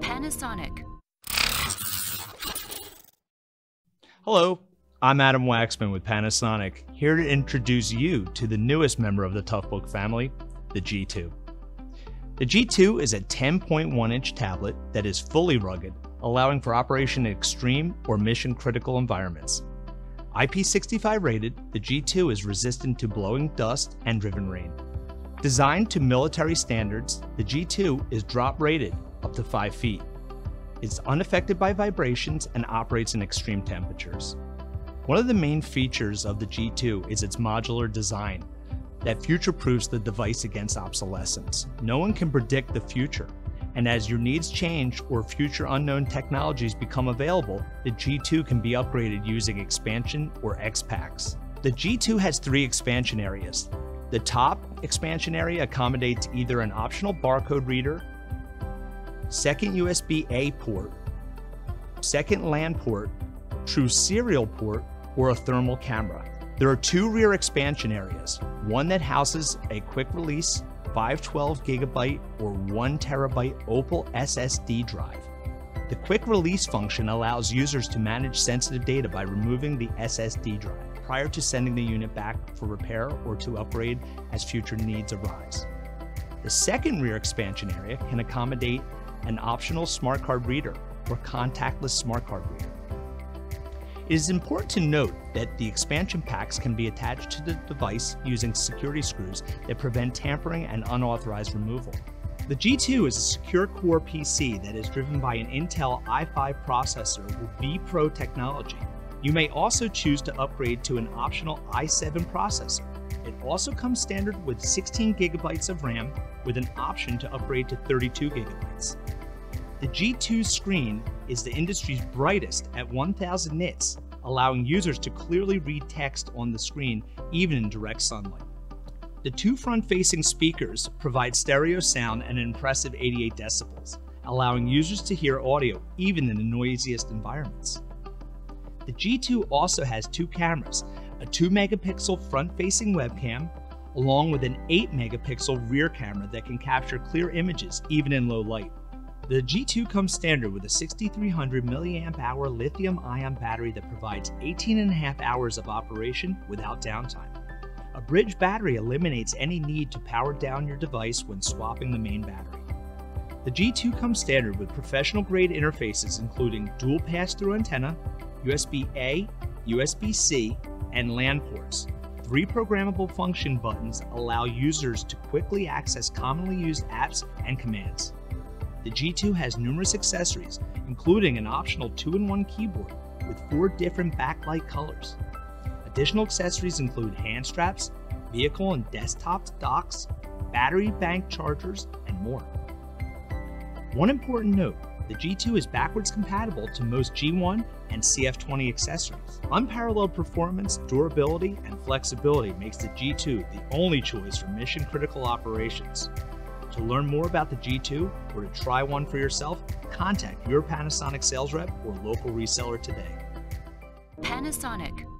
Panasonic. Hello, I'm Adam Waxman with Panasonic, here to introduce you to the newest member of the Toughbook family, the G2. The G2 is a 10.1 inch tablet that is fully rugged, allowing for operation in extreme or mission critical environments. IP65 rated, the G2 is resistant to blowing dust and driven rain. Designed to military standards, the G2 is drop rated up to 5 feet. It's unaffected by vibrations and operates in extreme temperatures. One of the main features of the G2 is its modular design that future proofs the device against obsolescence. No one can predict the future, and as your needs change or future unknown technologies become available, the G2 can be upgraded using expansion or xPAKs. The G2 has three expansion areas the top expansion area accommodates either an optional barcode reader, second USB A port, second LAN port, true serial port, or a thermal camera. There are two rear expansion areas, one that houses a quick release 512 gigabyte or 1 terabyte Opal SSD drive. The quick release function allows users to manage sensitive data by removing the SSD drive prior to sending the unit back for repair or to upgrade as future needs arise. The second rear expansion area can accommodate an optional smart card reader or contactless smart card reader. It is important to note that the expansion packs can be attached to the device using security screws that prevent tampering and unauthorized removal. The G2 is a secure core PC that is driven by an Intel i5 processor with vPro technology you may also choose to upgrade to an optional i7 processor. It also comes standard with 16 gigabytes of RAM with an option to upgrade to 32 gigabytes. The G2 screen is the industry's brightest at 1000 nits, allowing users to clearly read text on the screen even in direct sunlight. The two front-facing speakers provide stereo sound and an impressive 88 decibels, allowing users to hear audio even in the noisiest environments. The G2 also has two cameras, a 2 megapixel front facing webcam, along with an 8 megapixel rear camera that can capture clear images even in low light. The G2 comes standard with a 6300 mAh lithium ion battery that provides 18 and a half hours of operation without downtime. A bridge battery eliminates any need to power down your device when swapping the main battery. The G2 comes standard with professional grade interfaces including dual pass through antenna, USB A, USB C, and LAN ports. Three programmable function buttons allow users to quickly access commonly used apps and commands. The G2 has numerous accessories, including an optional 2 in 1 keyboard with four different backlight colors. Additional accessories include hand straps, vehicle and desktop docks, battery bank chargers, and more. One important note the G2 is backwards compatible to most G1 and CF20 accessories. Unparalleled performance, durability, and flexibility makes the G2 the only choice for mission critical operations. To learn more about the G2 or to try one for yourself, contact your Panasonic sales rep or local reseller today. Panasonic.